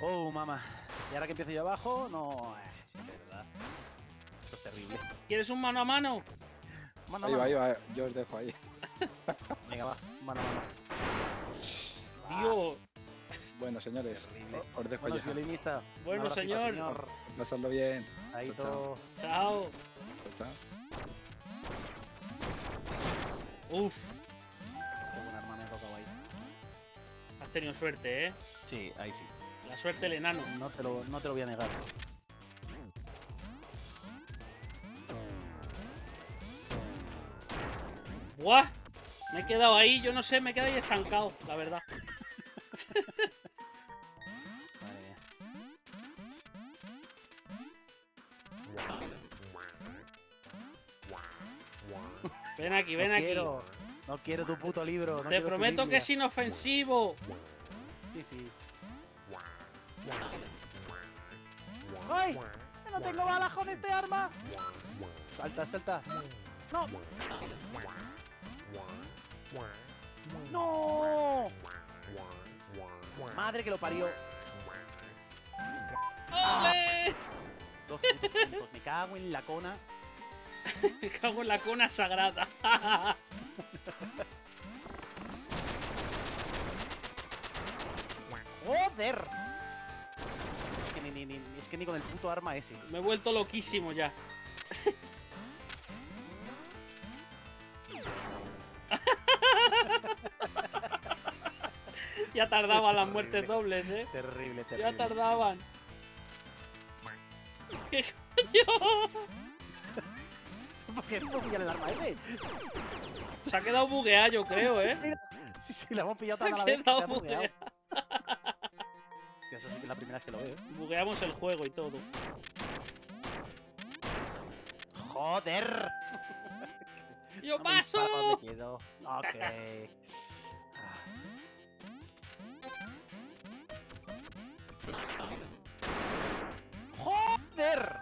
Oh, mamá. Y ahora que empiezo yo abajo, no. eh, de verdad. Esto es terrible. ¿Quieres un mano a mano? Mano, Ahí va, mano. ahí va, yo os dejo ahí. Venga, va. Mano, mano. Dios. Bueno, señores, o- os dejo Bueno, ya. violinista. Bueno, Un abracito, señor. Pasadlo bien. Ahí Chao, chao. todo. Chao. Chao, chao. Uf. Qué buen arma me ha tocado ahí. Has tenido suerte, ¿eh? Sí, ahí sí. La suerte del enano. No te lo, no te lo voy a negar. ¡Buah! Me he quedado ahí, yo no sé, me he quedado ahí estancado, la verdad. Madre mía. Ven aquí, ven no aquí. Quiero, no quiero tu puto libro. no Te tu prometo que es inofensivo. Sí, sí. ¡Ay! ¡Que no tengo balas con este arma! Salta, salta. ¡No! ¡No! Madre que lo parió. ¡Ole! Dos puntos. Me cago en la cona. Me cago en la cuna sagrada. ¡Joder! Ni, es que ni con el puto arma ese. Me he vuelto loquísimo ya. ya tardaban las muertes dobles, ¿eh? Terrible, terrible. Ya tardaban. ¿Qué coño? ¿Por qué no pillar el arma ese? Se ha quedado bugueado, yo creo, ¿eh? Mira. Sí, sí, la hemos pillado Se tan a ha la vez se quedado ha bugueado. bugueado. Primera vez que lo veo. Bugueamos el juego y todo. ¡Joder! ¡Yo No me paso! donde quedo. Ok. ¡Joder!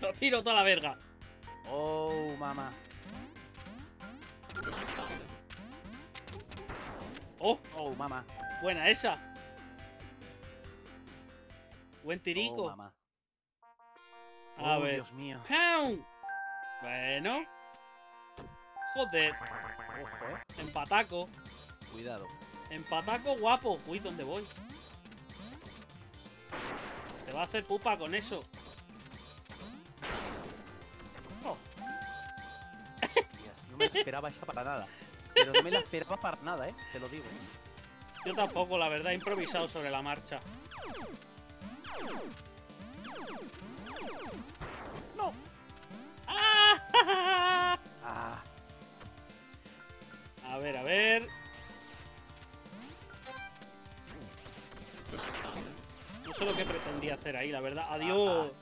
Lo tiro toda la verga. Oh, mamá. ¡Oh! Oh, mamá. Buena esa. Buen Oh, tirico. mamá. A Oh, ver. Dios mío. Bueno. Joder. Ojo, eh. Empataco. Cuidado. Empataco guapo. Uy, ¿dónde voy? Te va a hacer pupa con eso. Oh. No me la esperaba esa para nada. Pero no me la esperaba para nada, eh. Te lo digo. Yo tampoco, la verdad, he improvisado sobre la marcha. ¡No! ¡Ah! Ah. A ver, a ver. No sé lo que pretendía hacer ahí, la verdad. Adiós.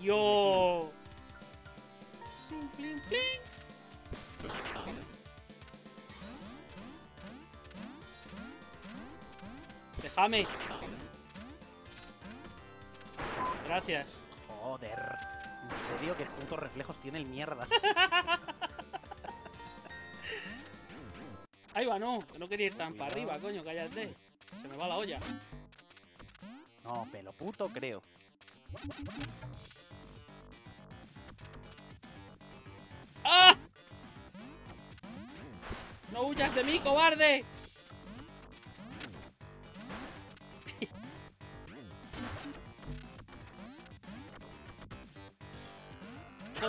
Yo. Plin, plin, plin. Déjame. Gracias. Joder. ¿En serio qué putos reflejos tiene el mierda? Ahí va, no. No quería ir tan para arriba, coño, cállate. Se me va la olla. No, pelo puto creo. ¡Ah! ¡No huyas de mí, cobarde!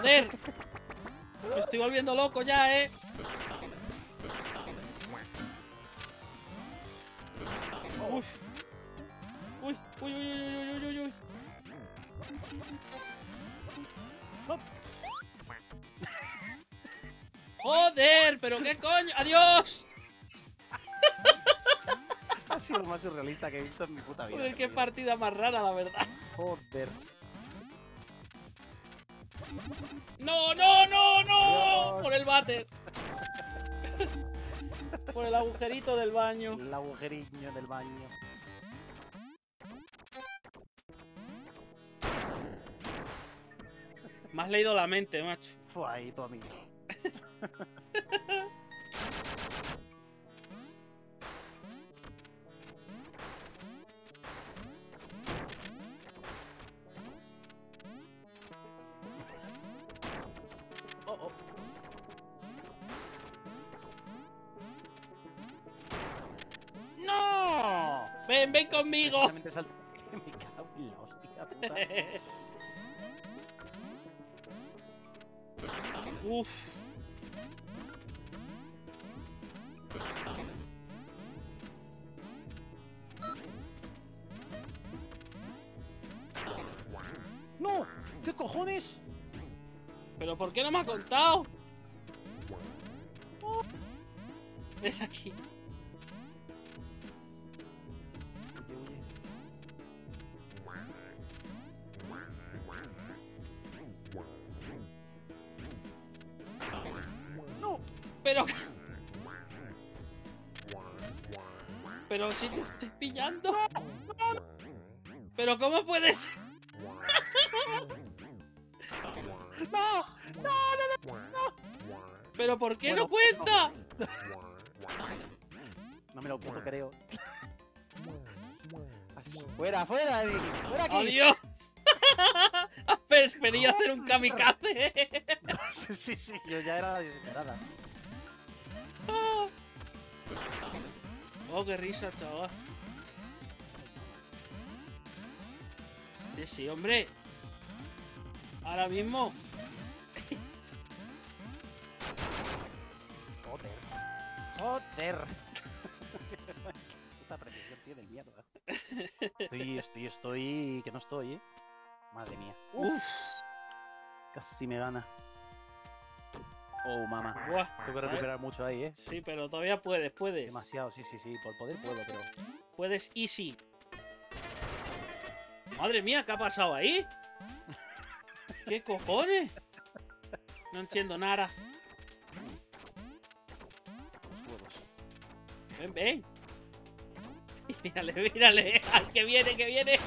¡Joder! Me estoy volviendo loco ya, ¿eh? Uf. Uy, uy, uy, uy, uy, uy, uy, uy. ¡Joder! ¿Pero qué coño? ¡Adiós! Ha sido lo más surrealista que he visto en mi puta vida. Joder, qué partida más rara, la verdad. Joder. ¡No, no, no, no! Dios. Por el váter. Por el agujerito del baño. El agujeriño del baño. Me has leído la mente, macho. Fue ahí tu amigo. conmigo. Me cago en la hostia puta. Uf. ¡No! ¿Qué cojones? ¿Pero por qué no me ha contado? Es aquí. Si te estoy pillando. Pero ¿cómo puede ser? ¡No! Pero ¿por qué no cuenta? No me lo puto creo. ¡Fuera, fuera! ¡Fuera aquí! ¡Adiós! Has preferido hacer un kamikaze. sí, sí, sí, yo ya era desesperada. Oh, qué risa, chaval. Sí, sí, hombre. Ahora mismo. Joder. Joder. Puta precisión tiene mierda. Estoy, estoy, estoy. Que no estoy, eh. Madre mía. Uf. Casi me gana. Oh, mamá. Buah. Tengo que recuperar mucho ahí, eh. Sí, pero todavía puedes, puedes. Demasiado, sí, sí, sí. Por poder puedo, pero. Puedes easy. Madre mía, ¿qué ha pasado ahí? ¿Qué cojones? No entiendo nada. Los huevos. Ven, ven. Mírale, mírale. Que viene, que viene.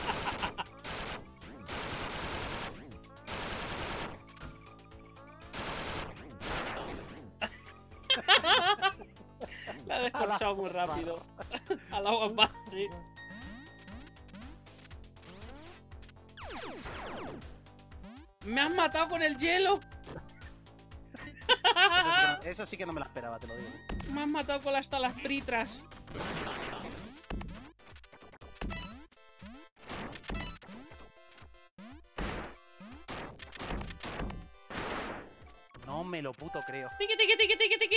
Rápido. Al agua más, sí. ¡Me has matado con el hielo! Esa sí, que no, esa sí que no me la esperaba, te lo digo. ¡Me has matado con las talastritras! No me lo puto creo.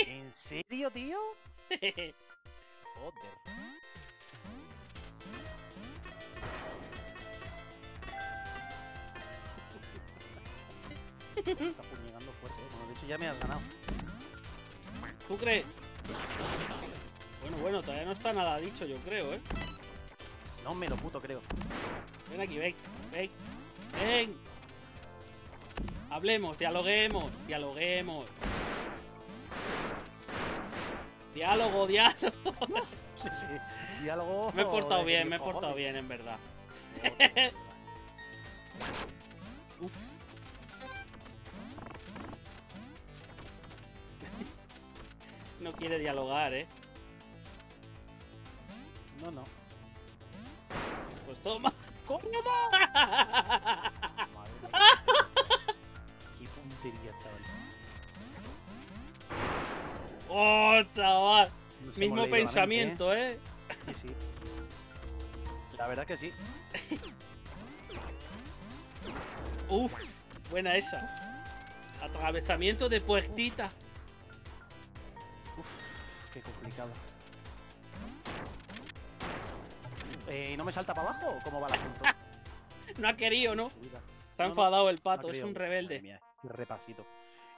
¿En serio, tío? Joder. Está puñegando fuerte, eh. Bueno, de hecho ya me has ganado. ¿Tú crees? Bueno, bueno, todavía no está nada dicho, yo creo, ¿eh? No me lo puto creo. Ven aquí, ven, ven, ven. Hablemos, dialoguemos, dialoguemos. Diálogo, diálogo. Sí, sí. Diálogo. Me he portado bien, me he portado bien, en verdad. Uf. No quiere dialogar, ¿eh? No, no. Pues toma. ¿Cómo? Madre mía. Qué puntería, chaval. ¡Oh, chaval! Mismo pensamiento, ¿eh? ¿eh? Sí, sí. La verdad que sí. Uf, buena esa. Atravesamiento de puertita. Qué complicado. Eh, ¿y ¿No me salta para abajo o cómo va el asunto? No ha querido, ¿no? Está enfadado el no pato, es un rebelde. mía, qué repasito.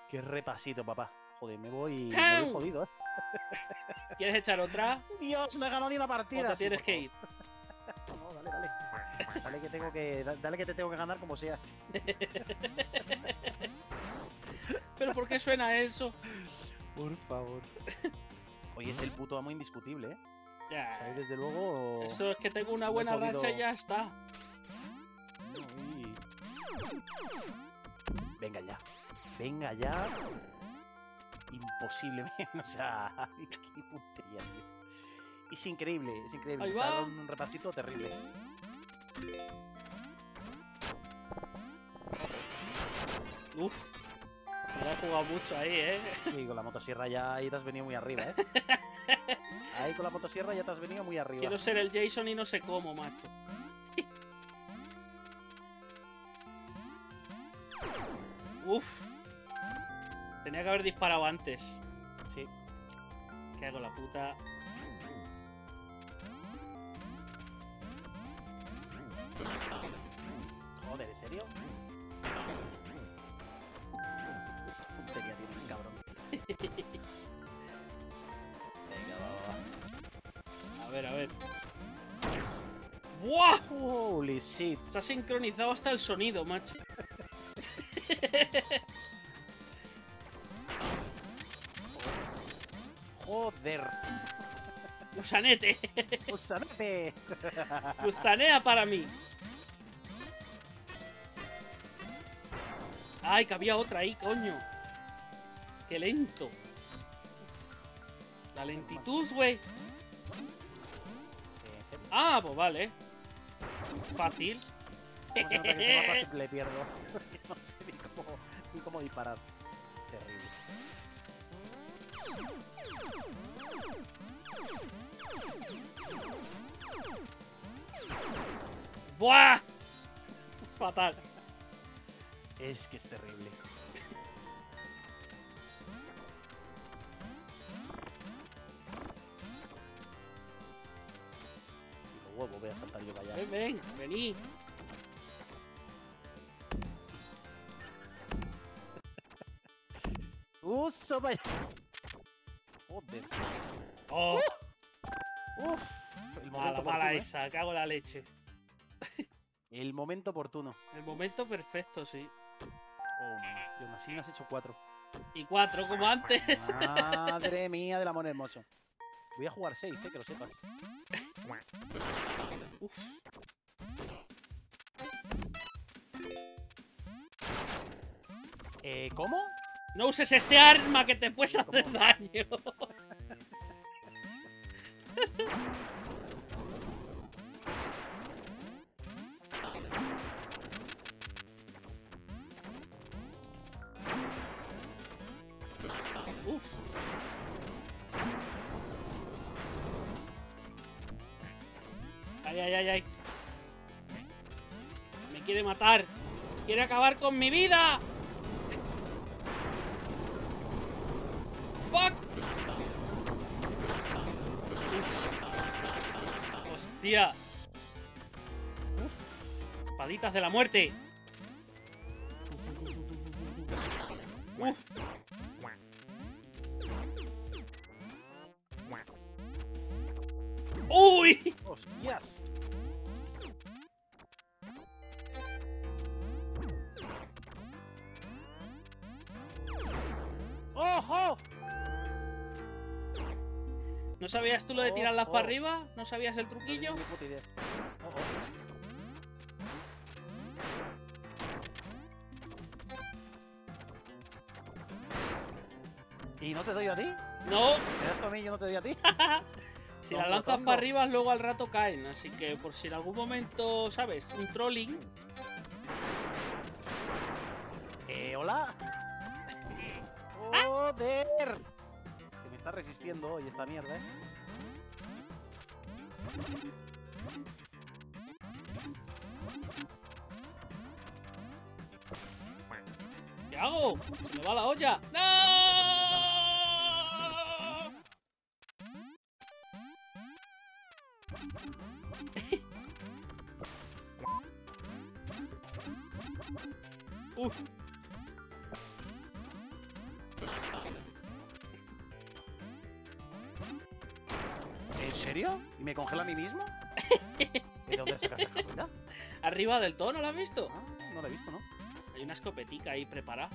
Qué repasito, papá. Joder, me voy, me jodido, ¿eh? ¿Quieres echar otra? Dios, no he ganado ni una ¿O partida. te tienes que ir? No, dale, dale. Dale que tengo que. da- Dale que te tengo que ganar como sea. ¿Pero por qué suena eso? Por favor. Oye, es el puto amo indiscutible, ¿eh? O sea, Ya. desde luego. Eso es que tengo una buena podido- racha y ya está. Uy. Venga ya. Venga ya. Imposible, o sea, qué puntería, tío. Es increíble, es increíble. Ahí va. un repasito terrible. Uf. Me he jugado mucho ahí, ¿eh? Sí, con la motosierra ya ahí te has venido muy arriba, ¿eh? Ahí con la motosierra ya te has venido muy arriba. Quiero ser el Jason y no sé cómo, macho. Uf. Tenía que haber disparado antes. Sí. ¿Qué hago la puta? Joder, ¿en serio? Puntería tiene el cabrón. Venga, va, va, A ver, a ver. ¡Buah! Holy shit. Se ha sincronizado hasta el sonido, macho. Joder. Gusanete. Usanete. Gusanea para mí. Ay, que había otra ahí, coño. Qué lento. La lentitud, güey. Ah, pues vale. Fácil. ¿Cómo se nota que este mapa siempre le pierdo? no sé ni cómo, ni cómo disparar. Terrible. ¡Buah! Fatal. Es que es terrible. Si lo huevo, voy a saltar yo para allá. Ven, ven, vení. ¡Uso, vaya! Joder. Oh, Uf. El mala, mala ¿eh? esa. Cago en la leche. El momento oportuno. El momento perfecto, sí. Oh, y aún así me has hecho cuatro. Y cuatro, como antes. Madre mía del amor hermoso. Voy a jugar safe, eh, que lo sepas. Uf. Eh, ¿Cómo? No uses este arma que te puedes hacer ¿cómo? daño. Me quiere matar. Quiere acabar con mi vida. ¡Fuck! ¡Hostia! Uf. Espaditas de la muerte. ¿No sabías tú lo de tirarlas Ojo. para arriba? ¿No sabías el truquillo? ni puta idea. Oh, oh. ¿Y no te doy a ti? No, ¿Me das a mí y yo no te doy a ti? si las lanzas para arriba luego al rato caen. Así que por si en algún momento, ¿sabes? Un trolling. Eh, hola. Joder. Resistiendo hoy esta mierda, eh. ¿Qué hago? ¡Se me va la olla! ¡No! Del tono, ¿lo has visto? Ah, no lo he visto, ¿no? Hay una escopetica ahí preparada.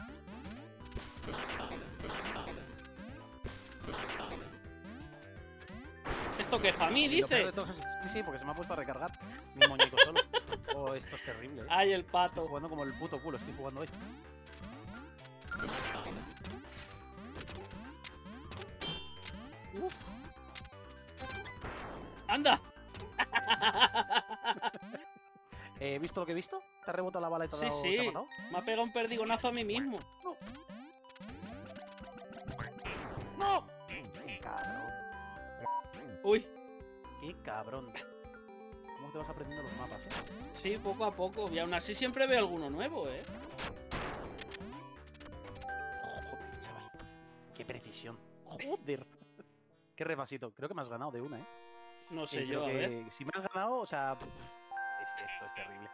¿Esto qué es para mí, dice? todo Sí, sí, porque se me ha puesto a recargar mi muñeco solo. Oh, esto es terrible, eh. Ay, el Estoy pato. jugando como el puto culo, estoy jugando hoy. Uf, ¡Anda! ¿He visto lo que he visto? ¿Te ha rebotado la bala y ha Sí, sí. te ha matado? Me ha pegado un perdigonazo a mí mismo. ¡No! Cabrón. Uy, Qué cabrón. ¿Cómo te vas aprendiendo los mapas, eh? sí, poco a poco. Y aún así siempre veo alguno nuevo, ¿eh? Joder, chaval. Qué precisión. Joder. Qué repasito. Creo que me has ganado de una, ¿eh? No sé Eh, creo yo, ver. Si me has ganado, o sea... pff, esto es terrible.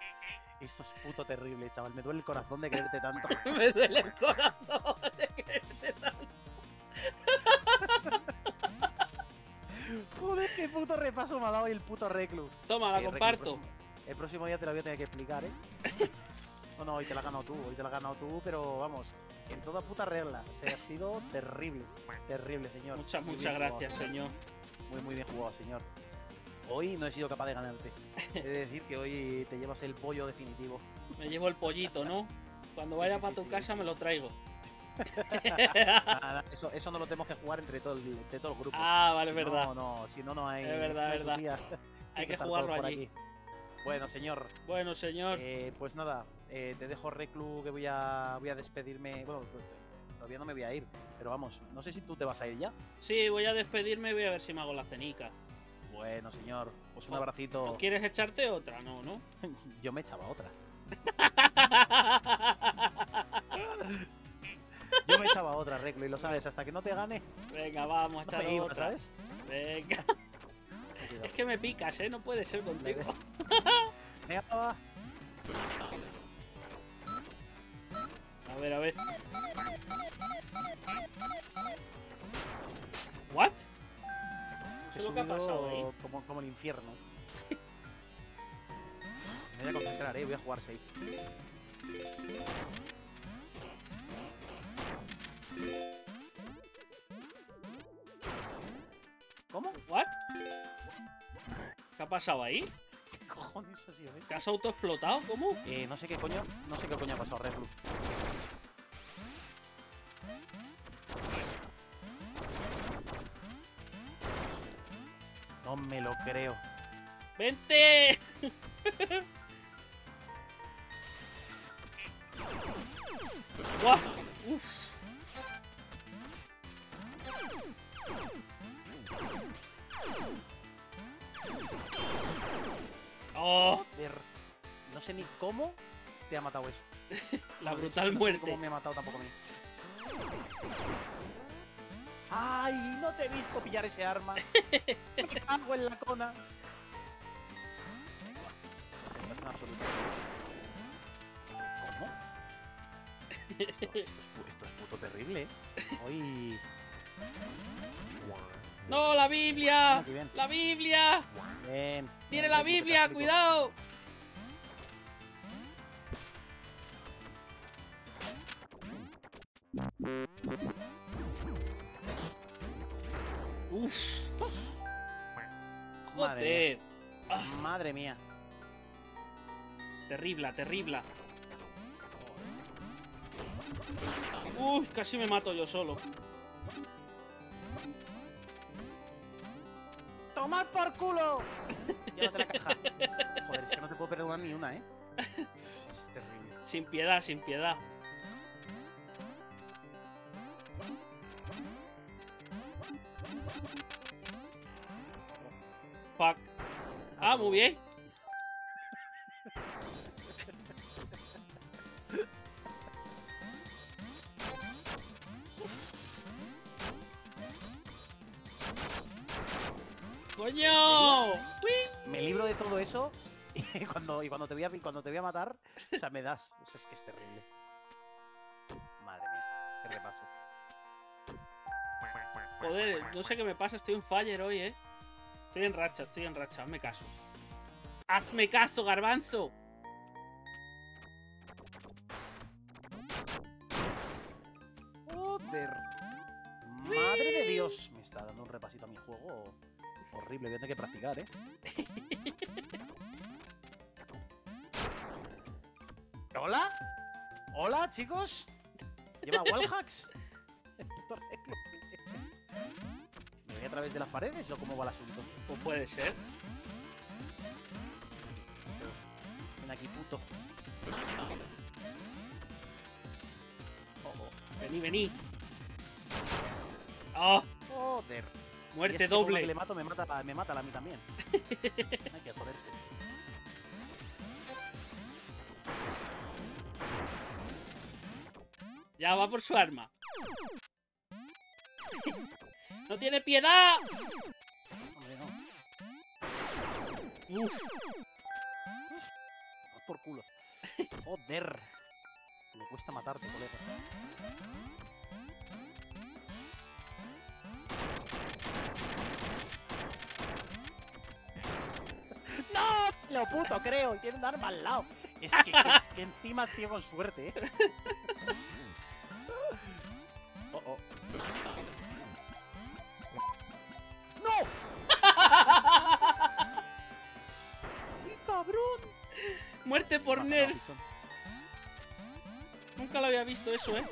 Esto es puto terrible, chaval. Me duele el corazón de quererte tanto. Me duele el corazón de quererte tanto. Joder, qué puto repaso me ha dado hoy el puto reclus. Toma, la Eh, comparto. El próximo, el próximo día te la voy a tener que explicar, ¿eh? No, no, hoy te la has ganado tú, hoy te la has ganado tú, pero vamos, en toda puta regla. O sea, ha sido terrible, terrible, señor. Muchas, muchas jugado, gracias, señor. Muy, muy bien jugado, señor. Hoy no he sido capaz de ganarte. He de decir que hoy te llevas el pollo definitivo. Me llevo el pollito, ¿no? Cuando vaya sí, para tu sí, casa me lo traigo. Nada, eso, eso no lo tenemos que jugar entre todo el, entre todo el grupo. Ah, vale, es verdad. No, no, si no, no hay. Es verdad, es verdad. Hay que jugarlo allí. aquí. Bueno, señor, Bueno, señor. Eh, pues nada, eh, te dejo Reclu que voy a, voy a despedirme. Bueno, pues, todavía no me voy a ir, pero vamos, no sé si tú te vas a ir ya. Sí, voy a despedirme y voy a ver si me hago la cenica. Bueno, señor, pues un O- abracito. ¿O quieres echarte otra? No, ¿no? Yo me echaba otra. Yo me echaba otra, Reclu, y lo sabes, hasta que no te gane, Venga, vamos a echar otra. ¿sabes? Venga. Es que me picas, ¿eh? No puede ser contigo. Venga, va. A ver, a ver. ¿What? He ha pasado ahí. Como, como el infierno. Me voy a concentrar, eh, voy a jugar safe. ¿Cómo? ¿What? ¿Qué ha pasado ahí? ¿Qué cojones ha sido eso? ¿Te has autoexplotado? ¿Cómo? Eh, no sé qué coño, no sé qué coño ha pasado, Reclu. No me lo creo. ¡Vente! ¡Guau! Uf. ¡Oh! No sé ni cómo te ha matado eso. La brutal no sé muerte. cómo me ha matado tampoco a mí. ¡Ay! No te he visto pillar ese arma. Cago en la cona. ¿Cómo? Esto, esto es, esto es puto terrible, ¿eh? Hoy. ¡No, la Biblia! ¡La Biblia! Bien. ¡Tiene la Biblia! ¡Cuidado! Uf. Madre. Ah, Madre mía. terrible, terrible. Uy, casi me mato yo solo. ¡Tomad por culo! Llévate la caja. Joder, es que no te puedo perdonar ni una, ¿eh? Es terrible. Sin piedad, sin piedad. Fuck. Ah, muy bien. ¡Coño! Me libro de todo eso y cuando, y cuando, te, voy a, cuando te voy a matar, o sea, me das. O es que es terrible. Madre mía, qué repaso. Joder, no sé qué me pasa, estoy en fire hoy, eh. Estoy en racha, estoy en racha, hazme caso. ¡Hazme caso, garbanzo! Joder. Madre de Dios. Me está dando un repasito a mi juego. Horrible, voy a tener que practicar, ¿eh? ¿Hola? ¿Hola, chicos? ¿Lleva wallhacks? Través de las paredes o cómo va el asunto? Pues puede ser. Ven aquí, puto. Oh, oh. Vení, vení. ¡Oh! Joder. Y Muerte es que doble. que le mato, me mata, me mata a mí también. Hay que joderse. Ya va por su arma. ¡No tiene piedad! Hombre, no. Uf, Vas por culo. Joder. Me cuesta matarte, colega. ¡No! Lo puto, creo. Y tiene un arma al lado. Es que, es que encima tío con suerte, ¿eh? eso, ¿eh?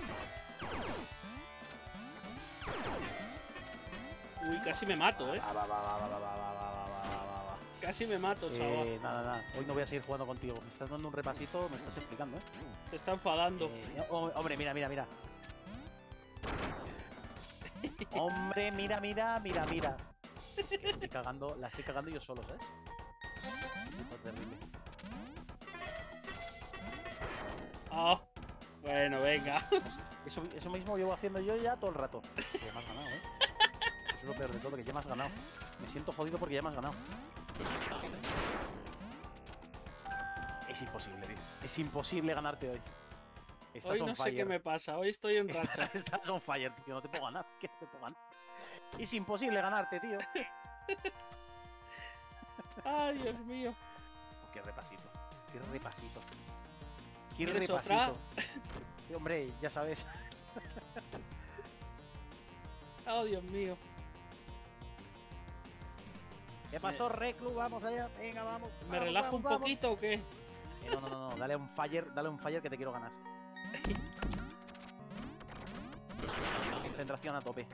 Uy, casi me mato, ¿eh? Casi me mato, chaval. Nada, nada. Hoy no voy a seguir jugando contigo. Me estás dando un repasito, me estás explicando, ¿eh? Te está enfadando. Hombre, mira, mira, mira. hombre, mira, mira, mira, mira. Estoy cagando, la estoy cagando yo solo, eh Ah bueno, venga. Eso, eso mismo llevo haciendo yo ya todo el rato. Que ya me has ganado, ¿eh? Eso es lo peor de todo, que ya me has ganado. Me siento jodido porque ya me has ganado. Es imposible, tío. Es imposible ganarte hoy. Estás Hoy on no sé fire. qué me pasa. Hoy estoy en racha. estás on fire, tío. No te puedo ganar. ¿Qué te puedo ganar? Es imposible ganarte, tío. Ay, Dios mío. Qué repasito. Qué repasito. Qué ¿Quieres repasito. Sí, hombre, ya sabes. Oh, Dios mío. ¿Qué pasó, Reclu? Vamos allá. Venga, vamos. ¿Me vamos, relajo vamos, un vamos. poquito o qué? Eh, no, no, no, no. Dale un fire, dale un fire que te quiero ganar. Concentración a tope.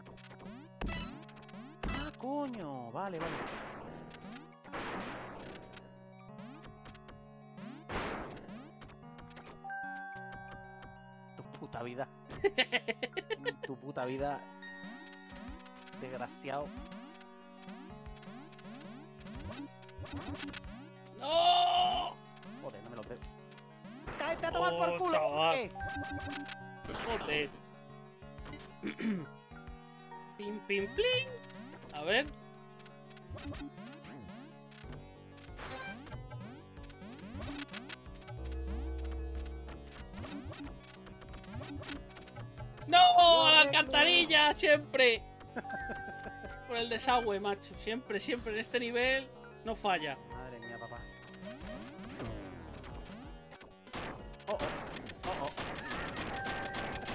Ah, coño. Vale, vale. Puta vida. tu puta vida. Desgraciado. ¡No! Joder, no me lo creo. ¡Cállate a tomar por Oh, culo! chaval. ¿qué? Joder. pim, pim, pling. A ver. ¡No! ¡A la alcantarilla! ¡Siempre! Por el desagüe, macho. Siempre, siempre en este nivel no falla. Madre mía, papá. Oh, oh, oh, oh.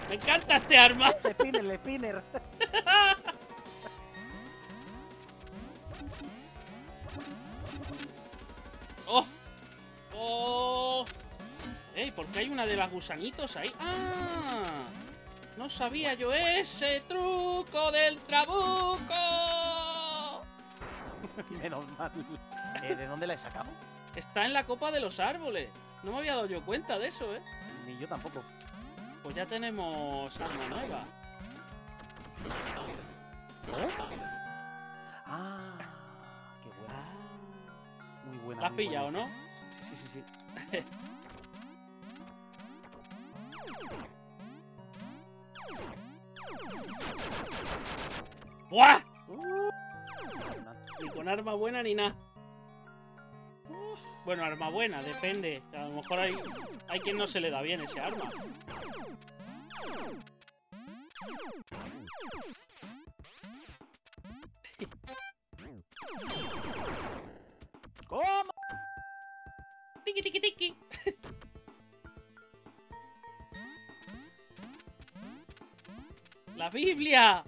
¡Me encanta este arma! Le spinner, le spinner. ¡Oh! ¡Oh! ¡Ey! ¿Por qué hay una de las gusanitos ahí? ¡Ah! No sabía yo ese truco del trabuco. Menos mal. Eh, ¿De dónde la he sacado? Está en la copa de los árboles. No me había dado yo cuenta de eso, ¿eh? Ni yo tampoco. Pues ya tenemos arma nueva. Ah, qué buena. esa. Muy buena. La has buena pillado. ¿no? Sí, sí, sí, sí. ¡Buah! Uh, Ni con arma buena ni nada. Bueno, arma buena, depende. A lo mejor hay, hay quien no se le da bien ese arma. ¿Cómo? Tiki tiki tiki. La Biblia.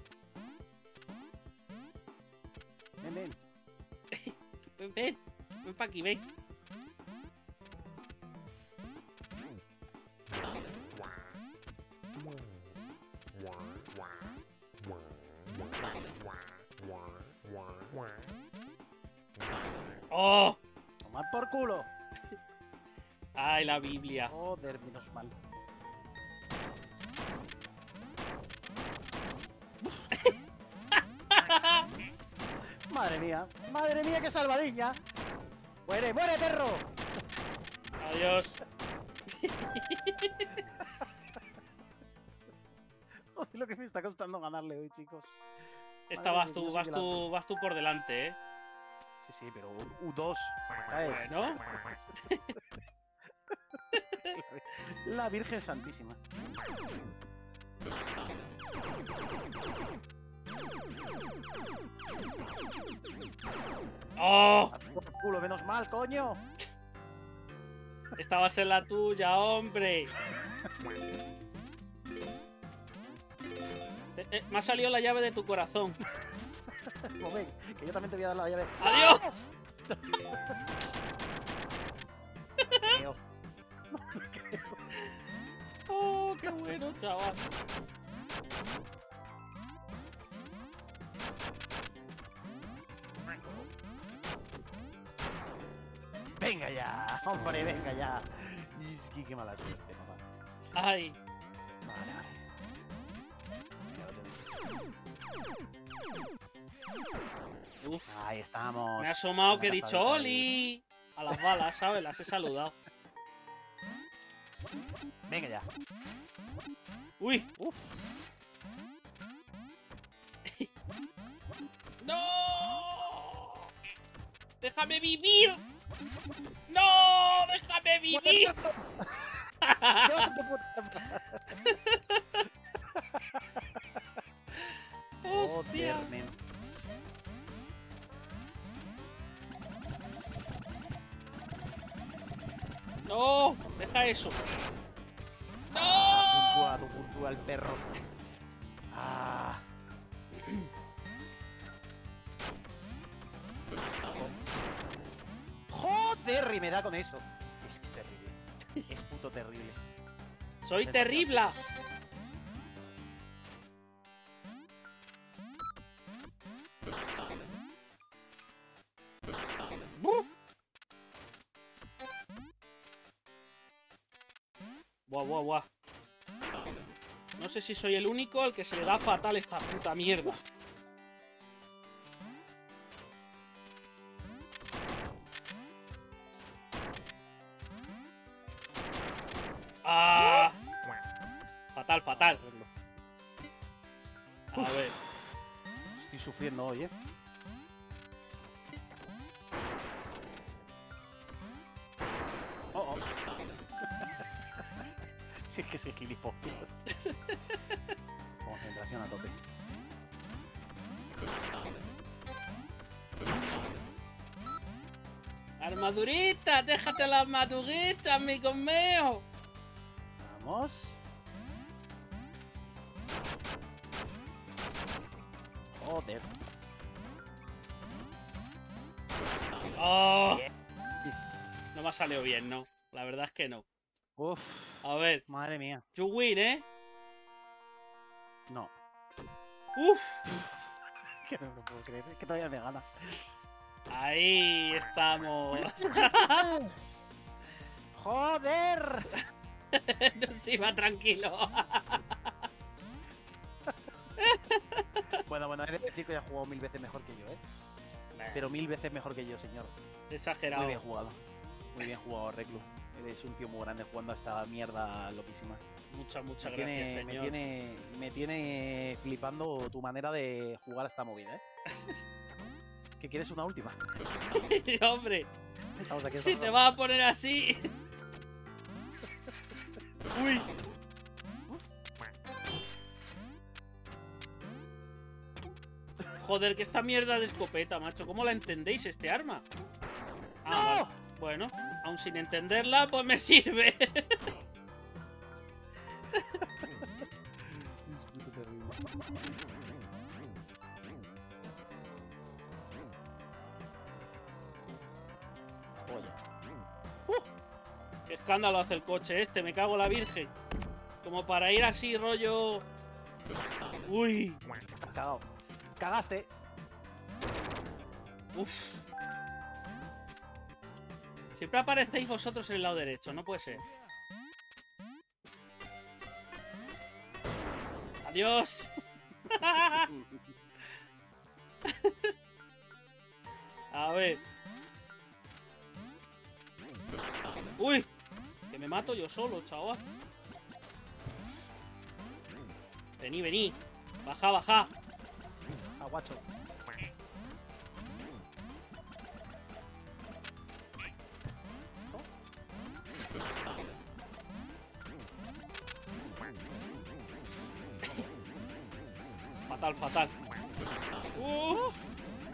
Aquí, ven. ¡Oh! Tomar por culo. ¡Ay, la Biblia! Joder, menos mal. Madre mía, madre mía, qué salvadilla. Muere, muere, perro. Adiós. Joder, lo que me está costando ganarle hoy, chicos. Esta Madre vas tú, vas tú, vas tú por delante, ¿eh? Sí, sí, pero un U2, ¿sabes? ¿No? La Virgen Santísima. ¡Oh! Por culo, menos mal, coño. Esta va a ser la tuya, hombre. Eh, eh, me ha salido la llave de tu corazón. Ven, que yo también te voy a dar la llave. ¡Adiós! ¡Oh, qué bueno, chaval! Venga ya, hombre, venga ya. Es que qué mala suerte, mamá. ¡Ay! Vale, vale. ¡Uf! Ahí estamos. Me ha asomado que he dicho. ¡Oli! A las balas, ¿sabes? Las he saludado. Venga ya. ¡Uy! Uf. ¡No! ¡Déjame vivir! ¡No! ¡Déjame vivir! ¡Hostia! ¡No! ¡Deja eso! ¡No! Puntúa, tu puntúa el perro. Y me da con eso. Es que es terrible. Es puto terrible. ¡Soy terrible! ¡Buf! Buah, buah, buah. No sé si soy el único al que se le da fatal esta puta mierda. Estoy sufriendo hoy, eh. Oh, oh. si es que soy gilipollas. Concentración a tope. Armadurita, déjate la armadurita, amigo mío. Vamos. Oh, no me ha salido bien, no. La verdad es que no. Uf, A ver, madre mía. you win, ¿eh? No. Uf, Que no lo puedo creer. Es que todavía me gana. ahí estamos. ¡Joder! sí, va tranquilo. Bueno, bueno, he de decir que ya ha jugado mil veces mejor que yo, ¿eh? Pero mil veces mejor que yo, señor. Exagerado. Muy bien jugado. Muy bien jugado, Reclu. Eres un tío muy grande jugando a esta mierda loquísima. Muchas, muchas gracias, tiene, me, señor. tiene, me tiene flipando tu manera de jugar a esta movida, ¿eh? ¿Que quieres una última? Hombre, Vamos, aquí si te vas a poner así. Uy. Joder, que esta mierda de escopeta, macho. ¿Cómo la entendéis este arma? Ah, ¡No! vale. Bueno, aún sin entenderla, pues me sirve. Joya. Qué escándalo hace el coche este, me cago en la virgen. Como para ir así, rollo. Uy. Has cagado. Cagaste. Uf. Siempre aparecéis vosotros en el lado derecho, no puede ser. Adiós. A ver. ¡Uy! Que me mato yo solo, chaval. Vení, vení. Baja, baja. Aguacho. Fatal, fatal. ¡Uh!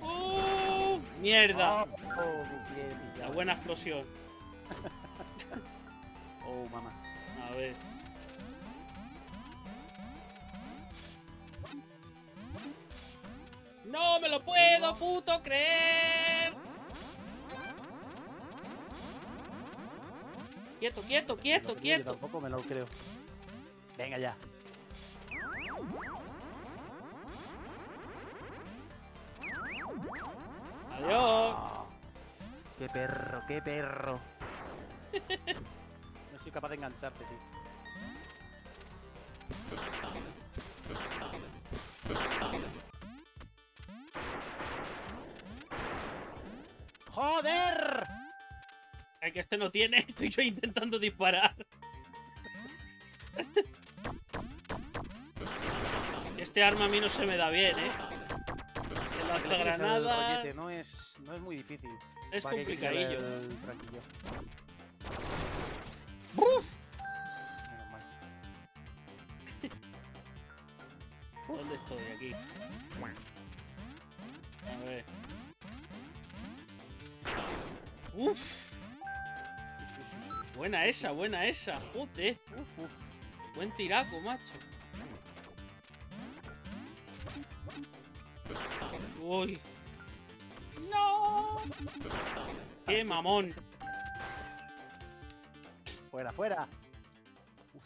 ¡Uh! ¡Mierda! Oh, La buena explosión. Oh, mamá. A ver. ¡No me lo puedo, puto, creer! Quieto, quieto, quieto, digo, yo quieto. Tampoco me lo creo. Venga ya. Adiós. Qué perro, qué perro. no soy capaz de engancharte, tío. Que este no tiene. Estoy yo intentando disparar. Este arma a mí no se me da bien, ¿eh? El El lanzagranada rollete no es, no es muy difícil. es quitarle complicadillo. el mal. ¿Dónde estoy? Aquí. A ver. Uf. Buena esa, buena esa. Joder. Uf, uf. Buen tiraco, macho. Uy. No. Qué mamón. Fuera, fuera. Uf.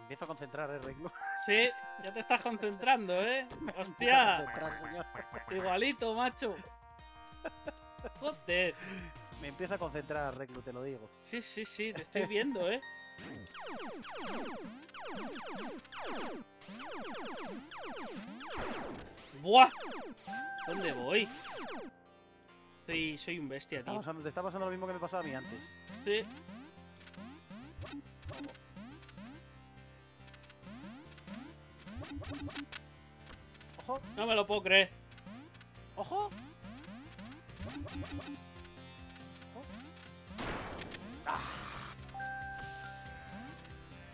Empiezo a concentrar, eh, Reclu. Sí, ya te estás concentrando, ¿eh? Hostia. Igualito, macho. Joder. Me empiezo a concentrar, Reclu, te lo digo. Sí, sí, sí, te estoy viendo, ¿eh? ¡Buah! ¿Dónde voy? Soy, soy un bestia, tío. pasando- te está pasando lo mismo que me pasaba a mí antes. Sí. ¡Ojo! No me lo puedo creer. ¡Ojo! Ah.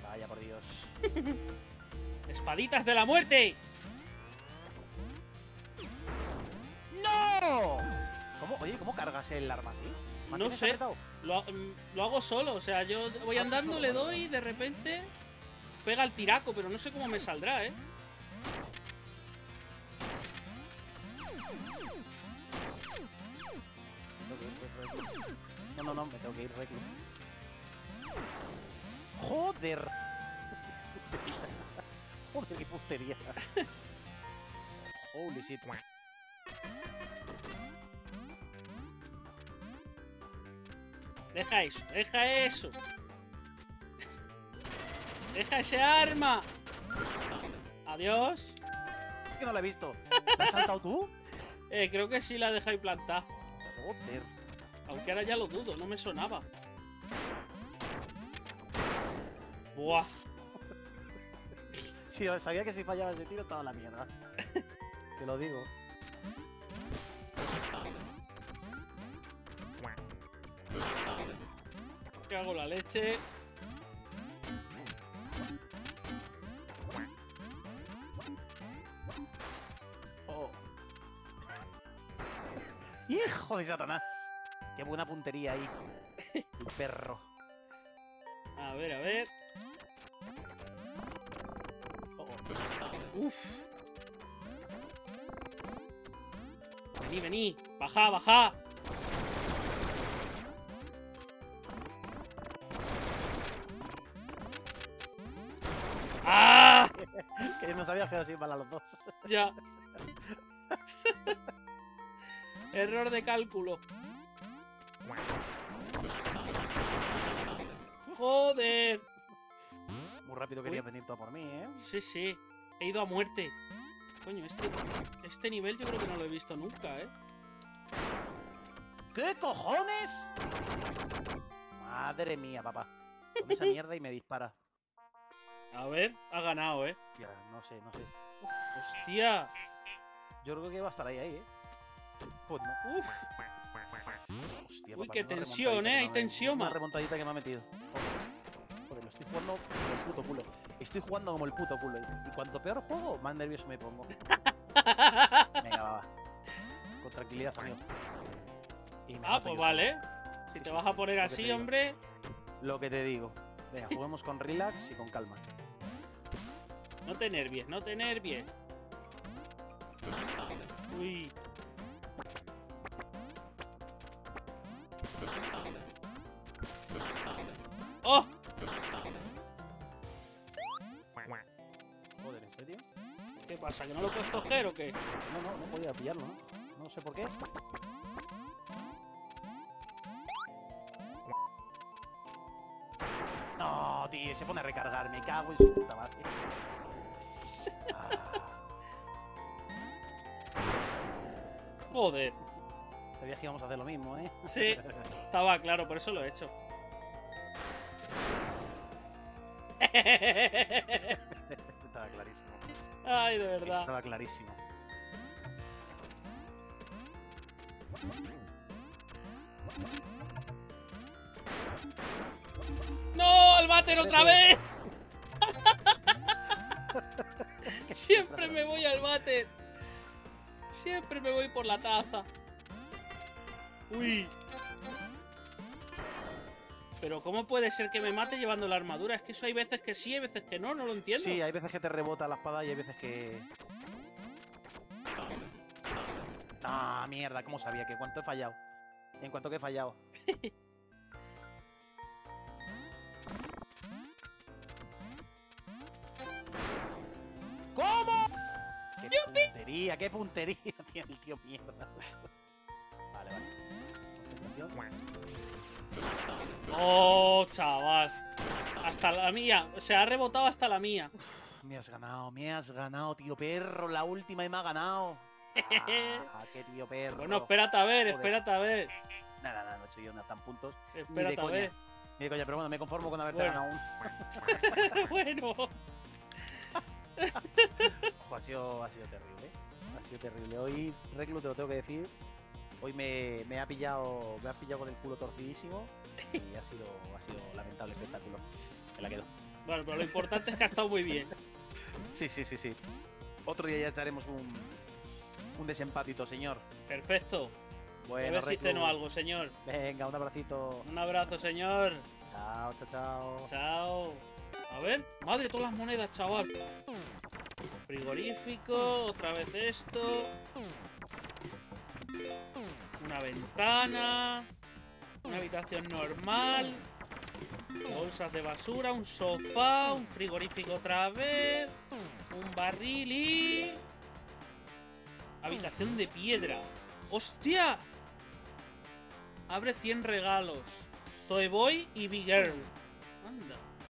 Vaya por Dios. ¡Espaditas de la muerte! ¡No! ¿Cómo, oye, ¿cómo cargas el arma así? No ¿Mantienes sé. Lo, mm, lo hago solo, o sea, yo voy andando, solo, le vale, doy y de repente pega el tiraco, pero no sé cómo me saldrá, ¿eh? No, no, no, me tengo que ir reclu. ¡Joder! Joder, qué putería. Holy shit. Deja eso, deja eso. Deja ese arma. Adiós. Es que no la he visto. ¿La has saltado tú? Eh, creo que sí la dejé plantada. Joder. Aunque ahora ya lo dudo, no me sonaba. Buah. Sí, sabía que si fallaba ese tiro estaba la mierda. Te lo digo. ¿Qué hago la leche? Oh. ¡Hijo de Satanás! ¡Qué buena puntería ahí! El perro. A ver, a ver. Oh, oh. Uf. Vení, vení. Baja, baja. ¡Ah! Que no sabía que así para los dos. Ya. Error de cálculo. Joder. Muy rápido quería venir todo por mí, ¿eh? Sí, sí. He ido a muerte. Coño, este, este nivel yo creo que no lo he visto nunca, ¿eh? ¿Qué cojones? Madre mía, papá. Con esa mierda y me dispara. A ver, ha ganado, ¿eh? Ya, no sé, no sé. ¡Hostia! Yo creo que va a estar ahí, ahí, ¿eh? Pues no. ¡Uf! Hostia, Uy, qué tensión, ¿eh? Hay tensión, Una remontadita que me ha metido. Joder. Lo estoy jugando como el puto culo. Estoy jugando como el puto culo. Y cuanto peor juego, más nervioso me pongo. Venga, va, va. Con tranquilidad, amigo. Ah, pues vale. solo. Si Sí, te sí, vas a poner así, hombre. Lo que te digo. Venga, juguemos con relax y con calma. No te nervies, no te nervies. Uy. ¡Oh! Joder, ¿en serio? ¿Qué pasa? ¿Que no lo puedes coger o qué? No, no, no podía pillarlo, ¿no? No sé por qué. No, tío, se pone a recargar. Me cago en su puta madre. Joder. sabías que íbamos a hacer lo mismo, ¿eh? Sí, estaba claro, por eso lo he hecho. Estaba clarísimo. Ay, de verdad. Estaba clarísimo. ¡No! ¡El váter otra vez! Siempre me voy al váter. Siempre me voy por la taza. Uy. Pero ¿cómo puede ser que me mate llevando la armadura? Es que eso hay veces que sí, hay veces que no, no lo entiendo. Sí, hay veces que te rebota la espada y hay veces que. Ah, mierda, ¿cómo sabía que cuánto he fallado? En cuanto que he fallado. ¿Cómo? ¡Qué puntería, qué puntería tiene el tío mierda! Vale, vale. Oh, chaval. Hasta la mía. O sea, ha rebotado hasta la mía. Me has ganado, me has ganado, tío perro. La última y me ha ganado. Ah, qué tío perro. Bueno, espérate a ver, Joder. espérate a ver. Nada, nada, no he hecho yo nada tan puntos. Espérate a coña. ver. Ni de coña, pero bueno, me conformo con haberte Bueno. ganado un. bueno. Ojo, ha sido, ha sido terrible. ¿eh? Ha sido terrible. Hoy, Reclu, te lo tengo que decir. Hoy me, me ha pillado. Me ha pillado con el culo torcidísimo. Y ha sido, ha sido lamentable espectáculo. Me la quedo. Bueno, pero lo importante es que ha estado muy bien. Sí, sí, sí, sí. Otro día ya echaremos un. Un desempatito, señor. Perfecto. a Bueno, ver si Reclu, ceno algo, señor. Venga, un abracito. Un abrazo, señor. Chao, chao, chao. Chao. A ver. Madre, todas las monedas, chaval. Frigorífico. Otra vez esto. Una ventana. Una habitación normal. Bolsas de basura. Un sofá. Un frigorífico otra vez. Un barril y... Habitación de piedra. ¡Hostia! Abre 100 regalos. Toy Boy y Big Girl. Anda.